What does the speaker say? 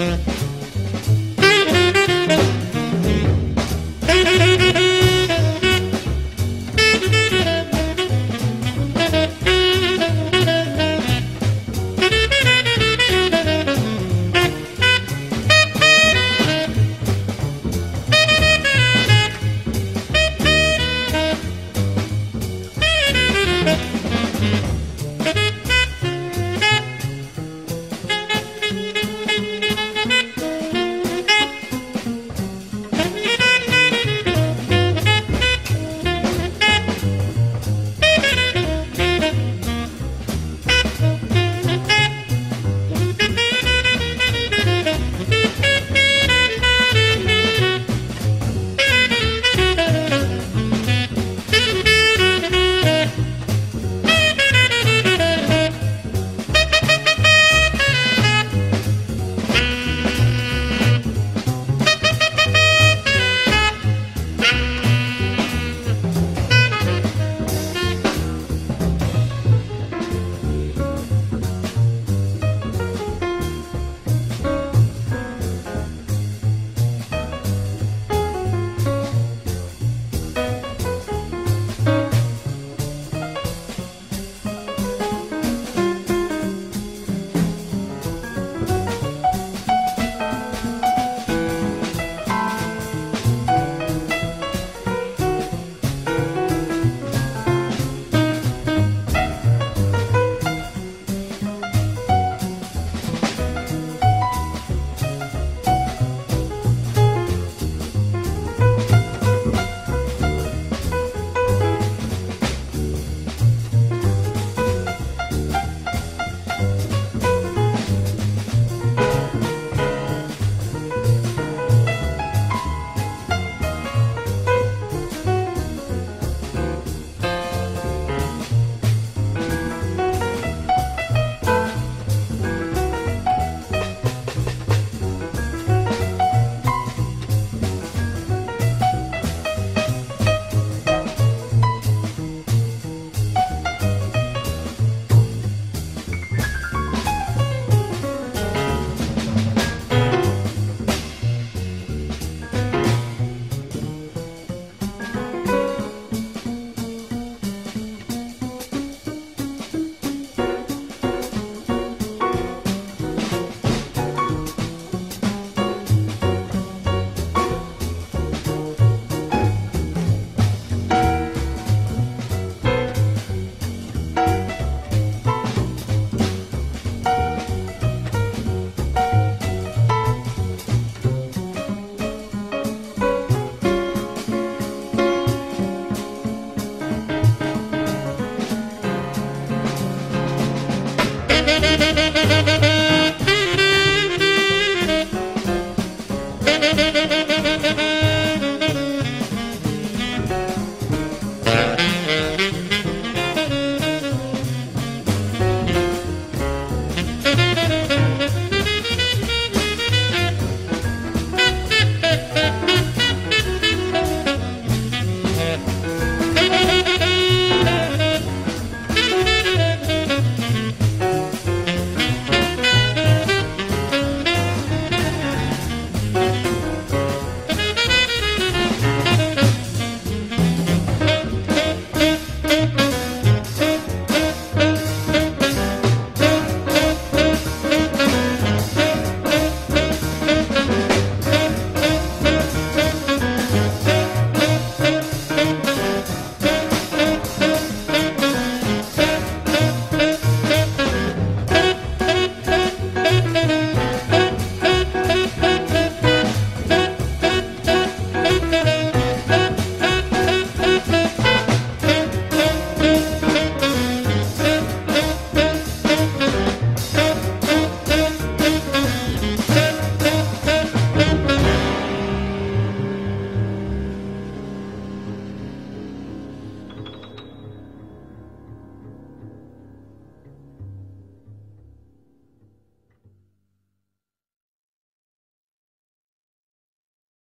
Mm-hmm.